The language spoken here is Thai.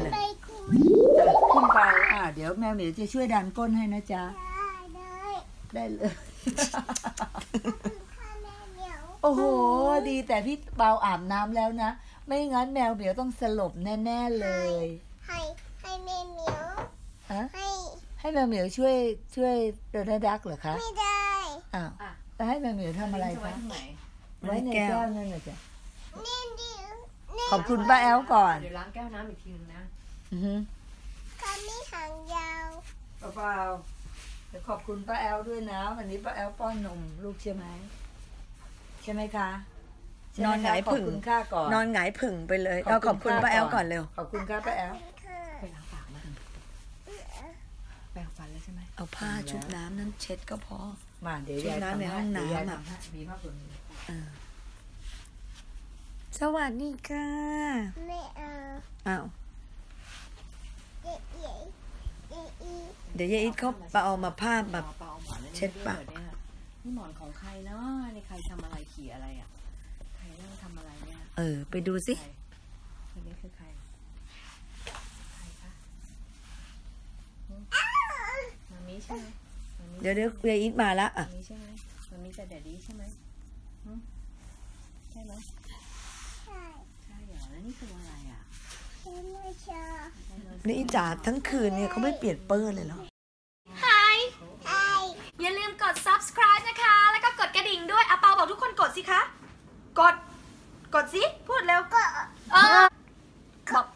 เลยไปคุยขึ้นไปอ่าเดี๋ยวแมวเหมียวจะช่วยดันก้นให้นะจ๊ะ ได้เลยได้เลยข้าแม่เหมียวโอ้โห ดีแต่พี่เปาอาบน้ำแล้วนะ ไม่งั้นแมวเหมียวต้องสลบแน่ ๆเลยให้ให้แม่เหมียวฮะให้ให้แมวเหมียวช่วยช่วยโดนัลด์ดักเหรอคะไม่ได้อ้าวอะ แล้วให้แมวเหมียวทำอะไรจไว้คะที่ไหน ไว้ในแก้วนั่นแหละจ้ะนี่ดินี่ข อบคุณป้าแอลก่อน เดี๋ยวล้างแก้วน้ำอีกทีนึงนะอือฮึข้ามีหางยาวเปล่าๆเดี๋ยวขอบคุณป้าแอลด้วยนะ วันนี้ป้าแอลป้อนนมลูกใช่ไหมใช่ไหมคะใช่นไมอนคะหงายขอบผึ่ง คุณค่าก่อน นอนหงายผึ่งไปเลยเอาขอบคุณป้าแอลก่อนเร็ว ขอบคุณค่ะป้าแอล ค่ะไปล้างปากมาแปรงฟันแล้วใช่ไหมเอาผ้าชุบน้ำนั้นเช็ดก็พอ มาเดี๋ยวชุบยายน้ำในทำห้องน้ำเดี๋ยวยายอะทำให้มีมากกว่านี้ สวัสดีค่ะ ไม่เอาอ้าวเจ๊เอ๋เจ๊อีเดี๋ยวยายอิทเขาไปเอามาผ้าแบบ เปล่าหมอนอันนี้เช็ดปากวยเนี่ยนี่หมอนของใครเนาะนี่ใครทำอะไรขี่อะไรอะ ใครนั่งทำอะไรเนี่ยเออ ไปดูสิ ใครคนนี้คือใคร ใครคะหึมามีใช่ไหมมามีเดี๋ยวเดี๋ยวยายอิทมาละอะ มามีใช่ไหมมามีจะแดดดีใช่ไหมหึใช่ไหม นี่จ๋าทั้งคืนเนี่ยเขาไม่เปลี่ยนเปิ้ลเลยเหรอ Hi อย่าลืมกด subscribe นะคะ แล้วก็กดกระดิ่งด้วยอาเปาบอกทุกคนกดสิคะ กด กดสิ พูดเร็วกดเออบอก